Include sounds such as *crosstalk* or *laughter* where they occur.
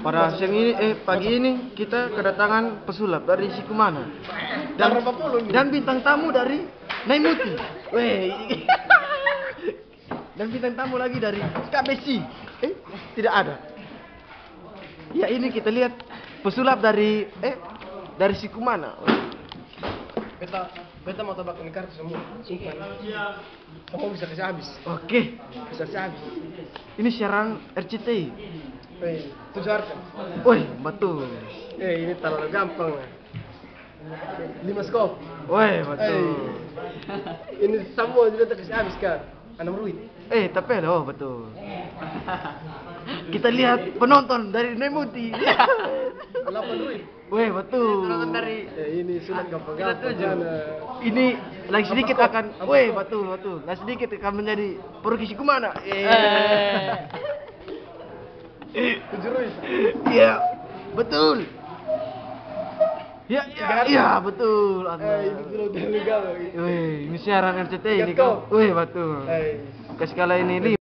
Pada siang ini, eh pagi ini kita kedatangan pesulap dari Sikumana dan berapa puluh nih? dan bintang tamu dari Naimuti. Weh. *laughs* dan bintang tamu lagi dari KBC. Eh, tidak ada. Ya ini kita lihat pesulap dari eh dari Sikumana. Beta, beta mau tebak ini kartu semua. Sumpah. Kamu bisa kasih habis. Oke, Bisa kasih habis. ini siaran RCTI. Eh, tujuh harga. Woi, betul. Eh, ini terlalu gampang. lah. Lima skop. Woi, betul. Eh, ini semua juga tak kasih habis kan. Enam ruit. Eh, tapi ada, oh betul. Kita lihat penonton dari Nemuti. Delapan ruit. Weh, betul. Eh, ini sudah gampang-gampang. kan, eh. Ini lagi sedikit akan, weh, betul, betul. Lagi sedikit akan menjadi Perukisi Kumana. Eh. Iya, betul. Ya, ya, iya, betul. Eh, ini sudah udah legal. Weh, ini siaran RCTI ini kan. Weh, betul. Eh, Kasih kala ini